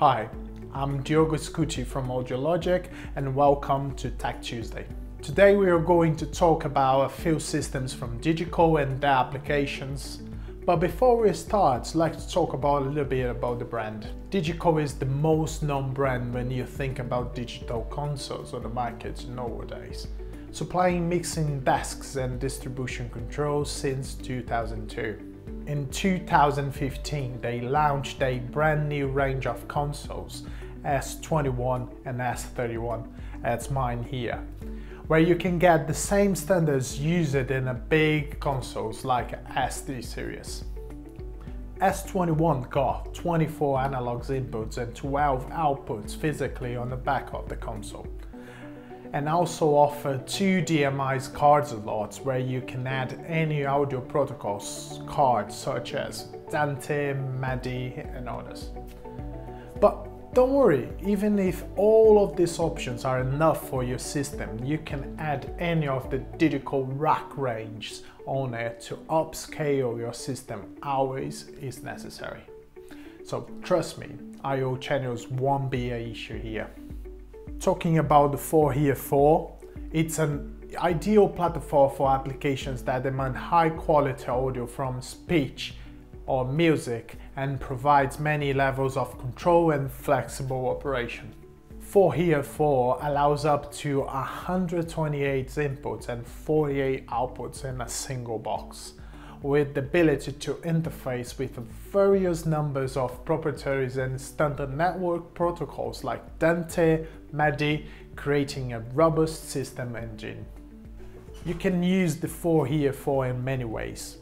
Hi, I'm Diogo Scutti from AudioLogic and welcome to Tech Tuesday. Today we are going to talk about a few systems from Digico and their applications. But before we start, let's talk about a little bit about the brand. Digico is the most known brand when you think about digital consoles on the market nowadays, supplying mixing desks and distribution controls since 2002. In 2015, they launched a brand new range of consoles, S21 and S31, as mine here, where you can get the same standards used in a big consoles like SD series. S21 got 24 analog inputs and 12 outputs physically on the back of the console and also offer two DMI's card slots where you can add any audio protocols cards such as Dante, MADI and others. But don't worry, even if all of these options are enough for your system, you can add any of the Digico rack ranges on it to upscale your system always is necessary. So trust me, I/O channels won't be an issue here. Talking about the 4REA4, it's an ideal platform for applications that demand high quality audio from speech or music and provides many levels of control and flexible operation. 4REA4 allows up to 128 inputs and 48 outputs in a single box with the ability to interface with various numbers of proprietaries and standard network protocols like Dante, MIDI, creating a robust system engine. You can use the 4REA4 in many ways.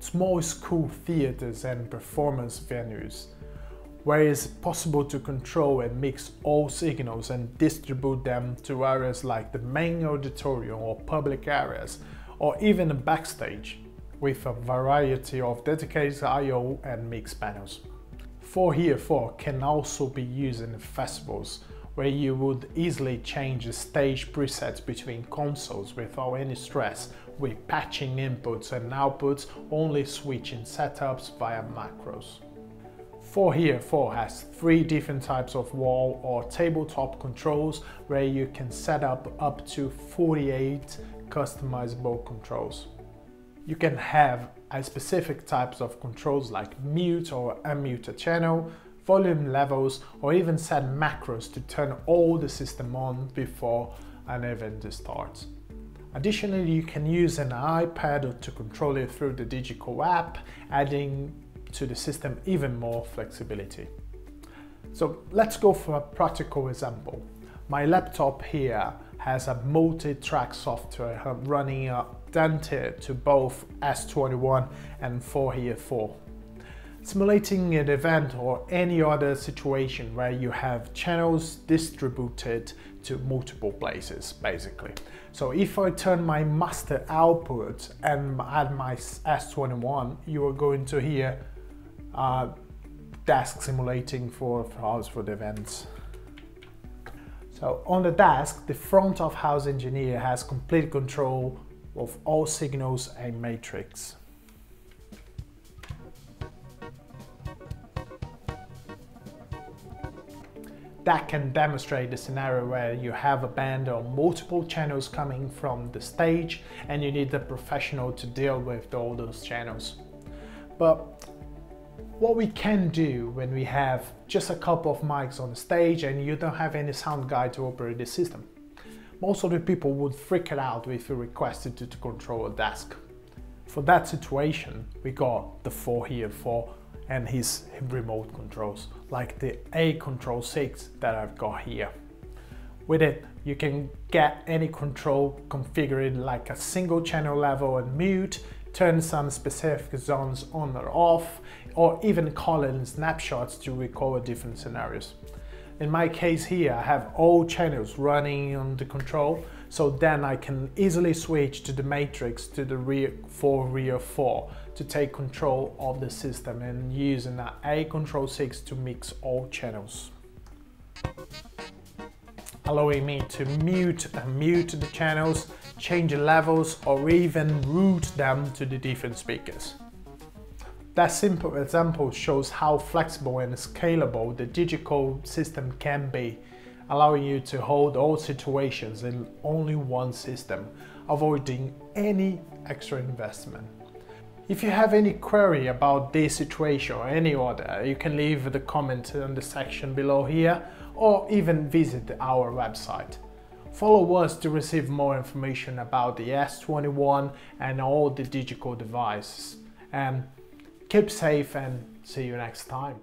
Small school theaters and performance venues, where it's possible to control and mix all signals and distribute them to areas like the main auditorium or public areas, or even backstage with a variety of dedicated I.O. and mix panels. 4REA4 can also be used in festivals where you would easily change the stage presets between consoles without any stress with patching inputs and outputs only switching setups via macros. 4REA4 has three different types of wall or tabletop controls where you can set up up to 48 customizable controls. You can have a specific types of controls like mute or unmute a channel, volume levels, or even set macros to turn all the system on before an event starts. Additionally, you can use an iPad to control it through the Digico app, adding to the system even more flexibility. So let's go for a practical example. My laptop here has a multi-track software running a Dante to both S21 and 4REA4. Simulating an event or any other situation where you have channels distributed to multiple places, basically. So if I turn my master output and add my S21, you are going to hear uh, desk simulating for house for the events. So on the desk, the front of house engineer has complete control of all signals and matrix. That can demonstrate the scenario where you have a band or multiple channels coming from the stage and you need a professional to deal with all those channels. But what we can do when we have just a couple of mics on the stage and you don't have any sound guy to operate the system most of the people would freak it out if you requested to, to control a desk. For that situation, we got the 4REA4 and his remote controls, like the A Control 6 that I've got here. With it, you can get any control configured like a single channel level and mute, turn some specific zones on or off, or even call in snapshots to record different scenarios. In my case here, I have all channels running on the control, so then I can easily switch to the matrix to the rear 4 rear 4 to take control of the system and using that A Control 6 to mix all channels. Allowing me to mute and mute the channels, change the levels or even route them to the different speakers. That simple example shows how flexible and scalable the Digico system can be, allowing you to hold all situations in only one system, avoiding any extra investment. If you have any query about this situation or any other, you can leave the comment in the section below here or even visit our website. Follow us to receive more information about the S21 and all the Digico devices. And keep safe and see you next time.